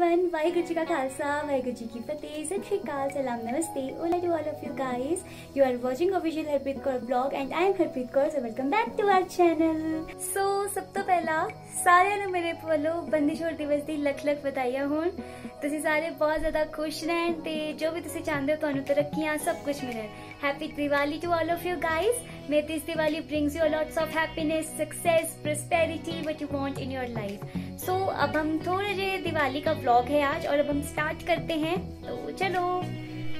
Everyone Waheguru ji का खालसा वाहिगुरु जी की फतेह सत श्री अकाल सलाम नमस्ते hola to all of you guys you are watching official Harpreet Kaur blog and I am Harpreet Kaur so welcome back to our channel so ਸਭ ਤੋਂ ਪਹਿਲਾਂ ਸਾਰਿਆਂ ਨੂੰ ਮੇਰੇ ਵੱਲੋਂ ਬੰਦੀ ਛੋੜ ਦਿਵਸ ਦੀ ਲੱਖ ਲੱਖ ਵਧਾਈਆਂ ਹੋਣ ਤੁਸੀਂ ਸਾਰੇ ਬਹੁਤ ਜ਼ਿਆਦਾ ਖੁਸ਼ ਰਹਿਣ ਤੇ ਜੋ ਵੀ ਤੁਸੀਂ ਚਾਹੁੰਦੇ ਹੋ ਤੁਹਾਨੂੰ ਤਰੱਕੀਆਂ सब कुछ मिले happy Diwali to all of you guys मैं this Diwali brings you lots of happiness success prosperity what you want in your life so अब हम थोड़े जे दिवाली का ब्लॉग है आज और अब हम स्टार्ट करते हैं। तो चलो।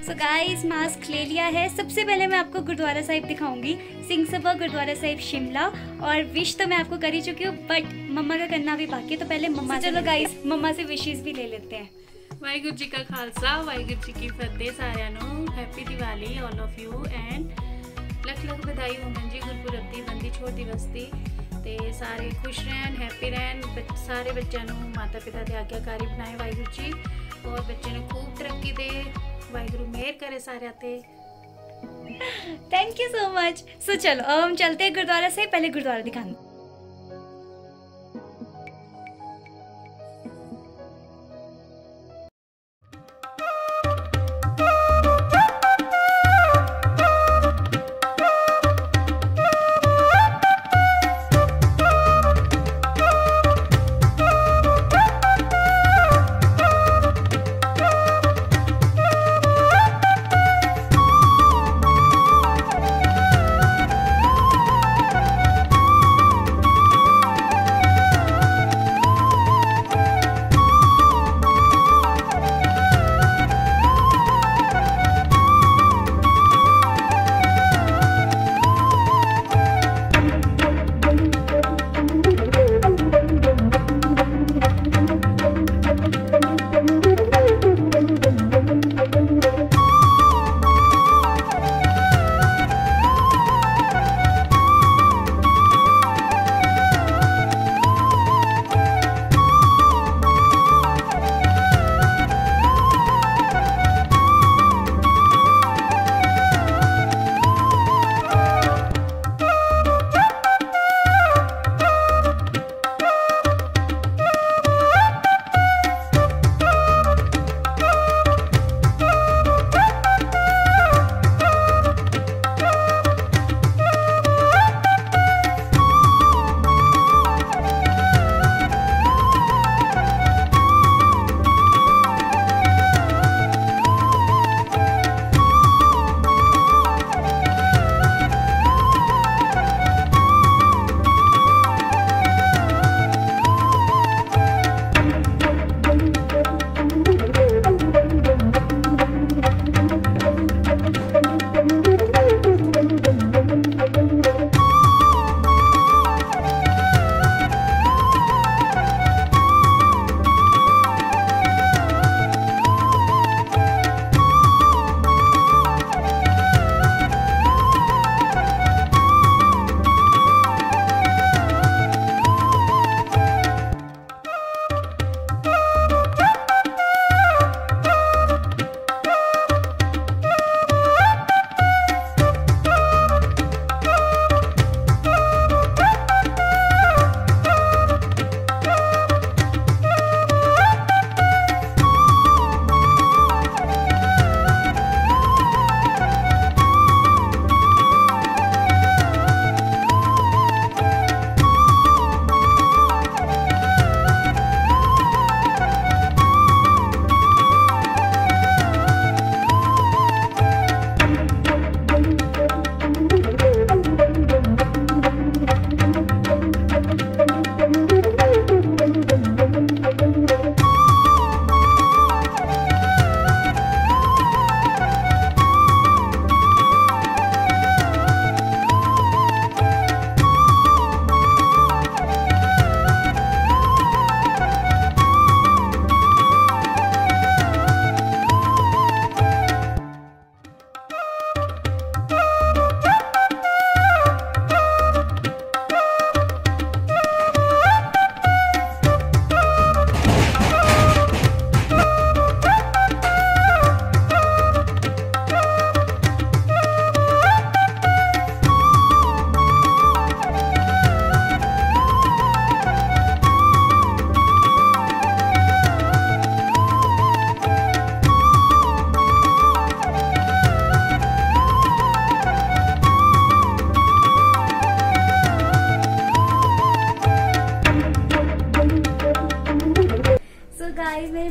सो गाइस मास्क ले लिया है। सबसे पहले मैं आपको गुरुद्वारा साहिब दिखाऊँगी। सिंह सभा गुरुद्वारा साहिब शिमला। और विश तो मैं आपको कर ही चुकी हूँ बट मम्मा का करना भी बाकी है तो पहले मम्मा so, चलो गाइस मम्मा से विशेज भी ले लेते हैं। वाहगुरु जी का खालसा वाहगुरु जी की फतेह सारे happy Diwali all of you and lakh lakh ਵਧਾਈ ਹੋਣ ਜੀ ਗੁਰਪੁਰਬ ਦੀ ਬੰਦੀ ਛੋੜ ਦਿਵਸ ਦੀ ਤੇ ਸਾਰੇ ਖੁਸ਼ ਰਹਿਣ ਹੈਪੀ ਰਹਿਣ ਬੱਚ- ਸਾਰੇ ਬੱਚਿਆਂ ਨੂੰ ਮਾਤਾ ਪਿਤਾ ਦੇ ਆਗਿਆਕਾਰੀ ਬਣਾਏ ਵਾਹਿਗੁਰੂ ਜੀ ਔਰ ਬੱਚੇ ਨੂੰ ਖੂਬ ਤਰੱਕੀ ਦੇ ਵਾਹਿਗੁਰੂ ਮਿਹਰ ਕਰੇ ਸਾਰਿਆਂ ਤੇ thank you so much so चलो अब हम चलते हैं गुरुद्वारा से पहले गुरुद्वारा दिखाना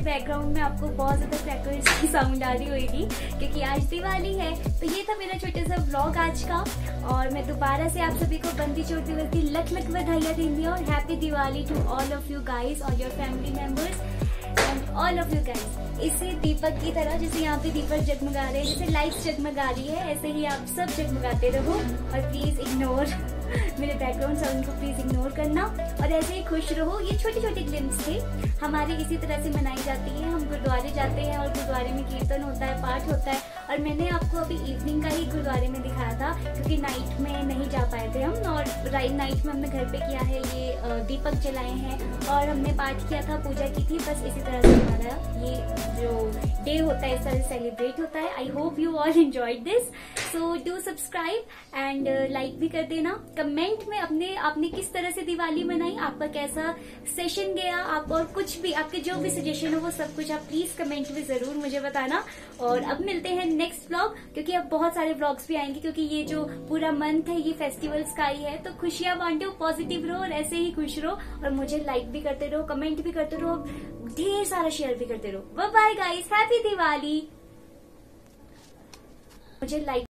बैकग्राउंड में आपको बहुत ज़्यादा क्रैकर्स की साउंड आ रही होगी, क्योंकि आज दिवाली है। तो ये था मेरा छोटा सा ब्लॉग आज का, और मैं दोबारा से आप सभी को बंदी छोड़ दिवस की लख लख बधाइयाँ देंगी, और happy Diwali to all of you guys और your family members and all of you guys इसे दीपक की तरह, जैसे यहाँ पे दीपक जगमगा रहे हैं, जैसे लाइट जगमगा रही है, ऐसे ही आप सब जगमगाते रहो और प्लीज़ इग्नोर मेरे बैकग्राउंड साउंड को प्लीज़ इग्नोर करना और ऐसे ही खुश रहो। ये छोटे छोटे ग्लिम्स थे। हमारे इसी तरह से मनाई जाती है। हम गुरुद्वारे जाते हैं और गुरुद्वारे में कीर्तन होता है, पाठ होता है। और मैंने आपको अभी इवनिंग का ही गुरुद्वारे में दिखाया था, क्योंकि नाइट में नहीं जा पाए थे हम और राइट नाइट में हमने घर पे किया है ये दीपक जलाए हैं और हमने पाठ किया था, पूजा की थी, बस इसी तरह से हमारा ये जो डे होता है इस तरह सेलिब्रेट होता है। I hope you all enjoy this so do subscribe and like भी कर देना। कमेंट में अपने, आपने किस तरह से दिवाली मनाई? आपका कैसा सेशन गया? आप और कुछ भी, आपके जो भी सजेशन हो, वो सब कुछ आप प्लीज़ कमेंट में ज़रूर मुझे बताना। और अब मिलते हैं नेक्स्ट ब्लॉग क्योंकि अब बहुत सारे ब्लॉग्स भी आएँगे, क्योंकि ये जो पूरा मंथ है, ये फेस्टिवल्स का ही है तो खुशियाँ बांटो पॉजिटिव रहो और ऐसे ही खुश रहो और मुझे लाइक भी करते रहो कमेंट भी करते रहो, ढेर सारा शेयर भी करते रहो। बाय गाइस हैप्पी दिवाली मुझे लाइक